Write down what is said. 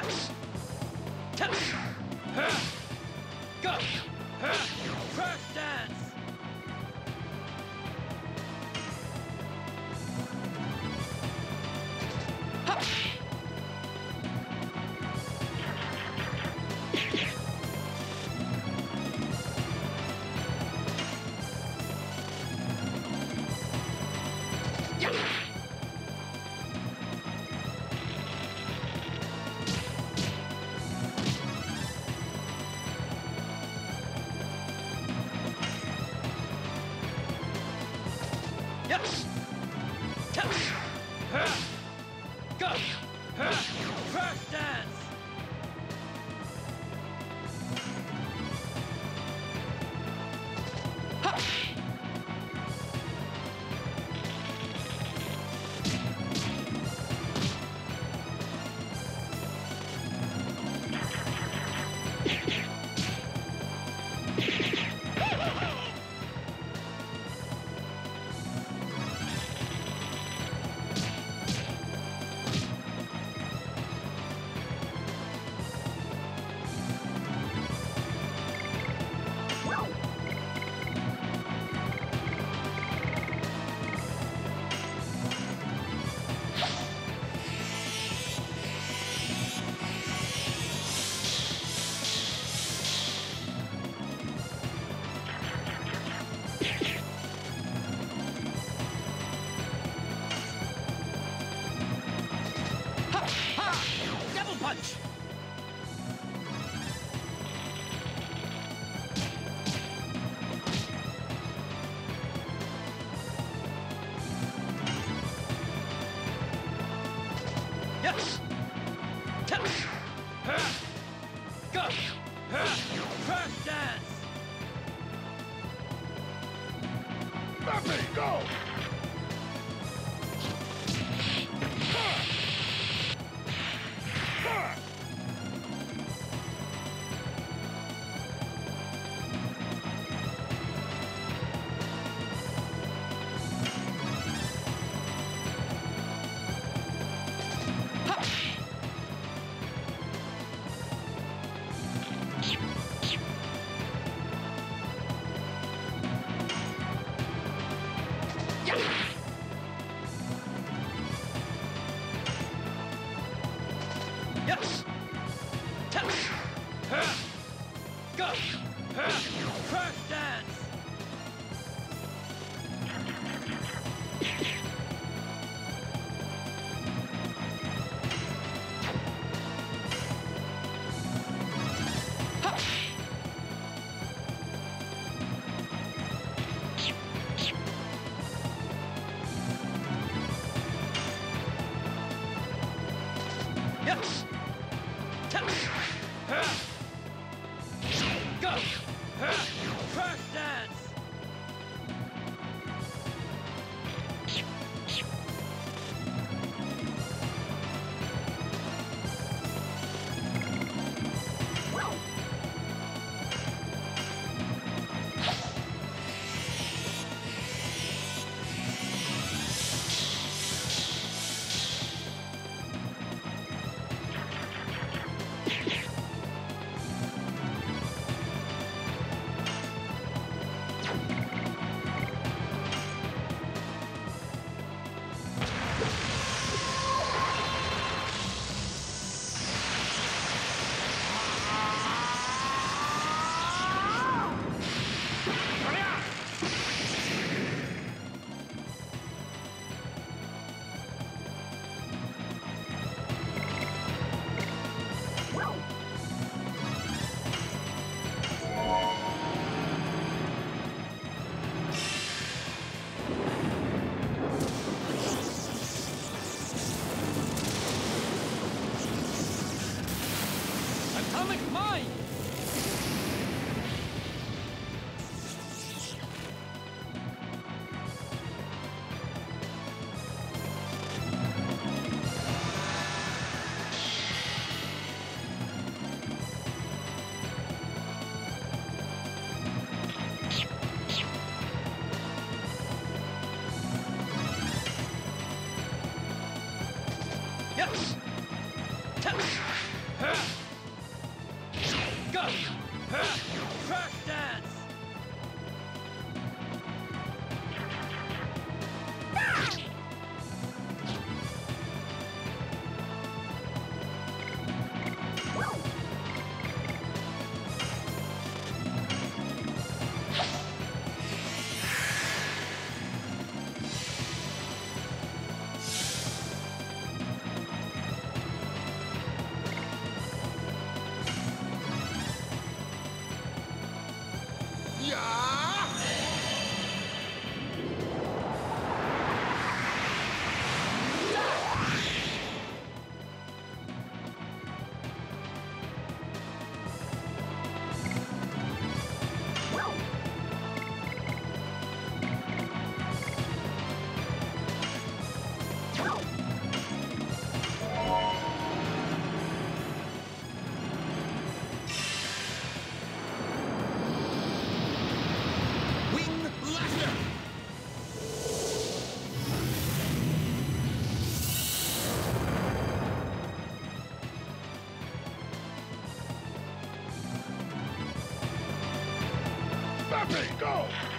Touch! Touch! Yes. Touch! Ha! Go! Yes! Go! Crash dance! 呀。Go!